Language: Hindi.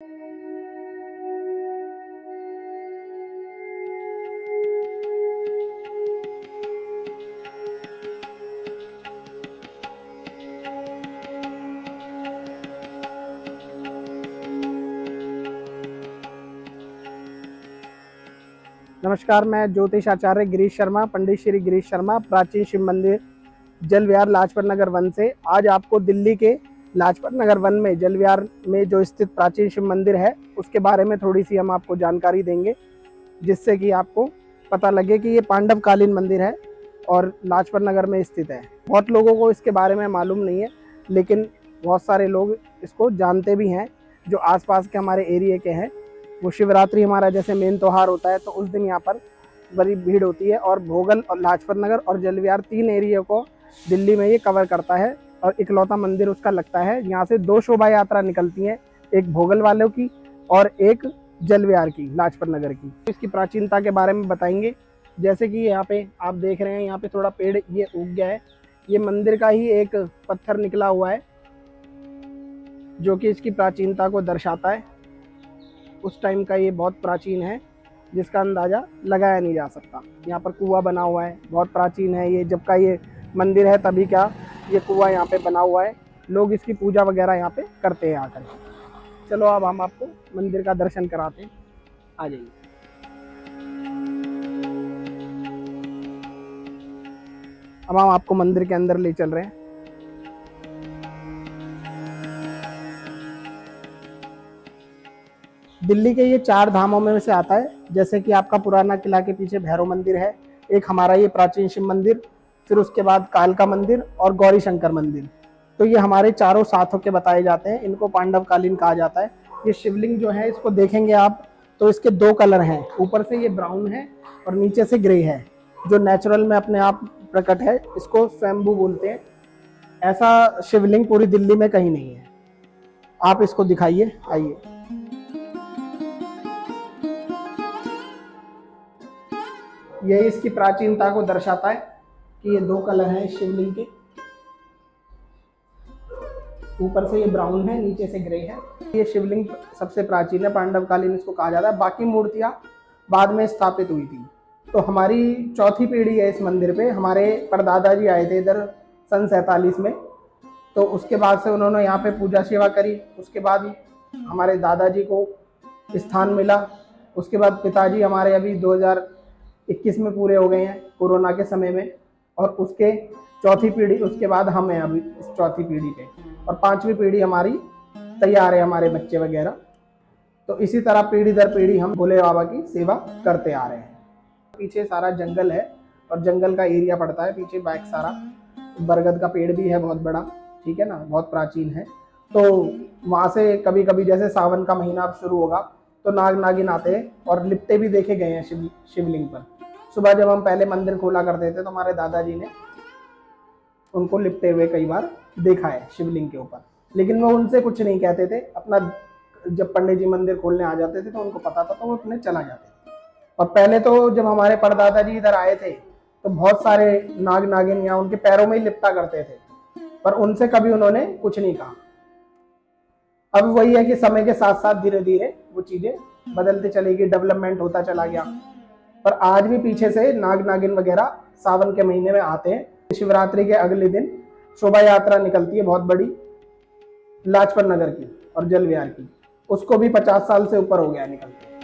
नमस्कार, मैं ज्योतिष आचार्य गिरीश शर्मा, पंडित श्री गिरीश शर्मा, प्राचीन शिव मंदिर, जल विहार, लाजपत नगर वन से। आज आपको दिल्ली के लाजपत नगर वन में जल विहार में जो स्थित प्राचीन शिव मंदिर है, उसके बारे में थोड़ी सी हम आपको जानकारी देंगे, जिससे कि आपको पता लगे कि ये पांडव कालीन मंदिर है और लाजपत नगर में स्थित है। बहुत लोगों को इसके बारे में मालूम नहीं है, लेकिन बहुत सारे लोग इसको जानते भी हैं, जो आसपास के हमारे एरिए के हैं। वो शिवरात्रि हमारा जैसे मेन त्यौहार होता है तो उस दिन यहाँ पर बड़ी भीड़ होती है और भोगल और लाजपत नगर और जलविहार तीन एरिया को दिल्ली में ये कवर करता है। और इकलौता मंदिर उसका लगता है। यहाँ से दो शोभा यात्रा निकलती हैं, एक भोगल वालों की और एक जलविहार की, लाजपत नगर की। इसकी प्राचीनता के बारे में बताएँगे। जैसे कि यहाँ पे आप देख रहे हैं, यहाँ पे थोड़ा पेड़ ये उग गया है। ये मंदिर का ही एक पत्थर निकला हुआ है, जो कि इसकी प्राचीनता को दर्शाता है। उस टाइम का ये बहुत प्राचीन है, जिसका अंदाज़ा लगाया नहीं जा सकता। यहाँ पर कुआ बना हुआ है, बहुत प्राचीन है ये। जब का ये मंदिर है तभी का ये कुआ यहाँ पे बना हुआ है। लोग इसकी पूजा वगैरह यहाँ पे करते हैं आकर। चलो अब हम आपको मंदिर का दर्शन कराते हैं। आ जाइए। अब हम आपको मंदिर के अंदर ले चल रहे हैं। दिल्ली के ये चार धामों में से आता है। जैसे कि आपका पुराना किला के पीछे भैरव मंदिर है। एक हमारा ये प्राचीन शिव मंदिर। फिर उसके बाद कालका मंदिर और गौरी शंकर मंदिर। तो ये हमारे चारों साथों के बताए जाते हैं, इनको पांडव कालीन कहा जाता है। ये शिवलिंग जो है, इसको देखेंगे आप तो इसके दो कलर हैं। ऊपर से ये ब्राउन है और नीचे से ग्रे है, जो नेचुरल में अपने आप प्रकट है। इसको स्वयंभू बोलते हैं। ऐसा शिवलिंग पूरी दिल्ली में कहीं नहीं है। आप इसको दिखाइए, आइए। यही इसकी प्राचीनता को दर्शाता है। कि ये दो कलर हैं शिवलिंग के। ऊपर से ये ब्राउन है, नीचे से ग्रे है। ये शिवलिंग सबसे प्राचीन है पांडव कालीन इसको कहा जाता है। बाकी मूर्तियाँ बाद में स्थापित हुई थी। तो हमारी चौथी पीढ़ी है इस मंदिर पे। हमारे परदादा जी आए थे इधर सन सैतालीस में। तो उसके बाद से उन्होंने यहाँ पे पूजा सेवा करी। उसके बाद हमारे दादाजी को स्थान मिला। उसके बाद पिताजी हमारे अभी 2021 में पूरे हो गए हैं कोरोना के समय में। और उसके चौथी पीढ़ी, उसके बाद हम हैं अभी इस चौथी पीढ़ी पे। और पांचवी पीढ़ी हमारी तैयार है हमारे बच्चे वगैरह। तो इसी तरह पीढ़ी दर पीढ़ी हम भोले बाबा की सेवा करते आ रहे हैं। पीछे सारा जंगल है और जंगल का एरिया पड़ता है, पीछे बैक सारा। बरगद का पेड़ भी है बहुत बड़ा, ठीक है ना? बहुत प्राचीन है। तो वहाँ से कभी कभी जैसे सावन का महीना अब शुरू होगा तो नाग नागिन आते हैं और लिपटे भी देखे गए हैं शिव, शिवलिंग पर। सुबह जब हम पहले मंदिर खोला करते थे तो हमारे दादाजी ने उनको लिपटे हुए कई बार देखा है शिवलिंग के ऊपर। लेकिन वो उनसे कुछ नहीं कहते थे। अपना जब पंडित जी मंदिर खोलने आ जाते थे तो उनको पता था तो वो अपने चला जाते थे। और पहले तो जब हमारे परदादा जी इधर आए थे तो बहुत सारे नाग नागिन या उनके पैरों में ही लिपटा करते थे। पर उनसे कभी उन्होंने कुछ नहीं कहा। अब वही है कि समय के साथ साथ धीरे धीरे वो चीज़ें बदलते चलेगी डेवलपमेंट होता चला गया। पर आज भी पीछे से नाग नागिन वगैरह सावन के महीने में आते हैं। शिवरात्रि के अगले दिन शोभा यात्रा निकलती है बहुत बड़ी लाजपत नगर की और जल विहार की। उसको भी पचास साल से ऊपर हो गया निकलते।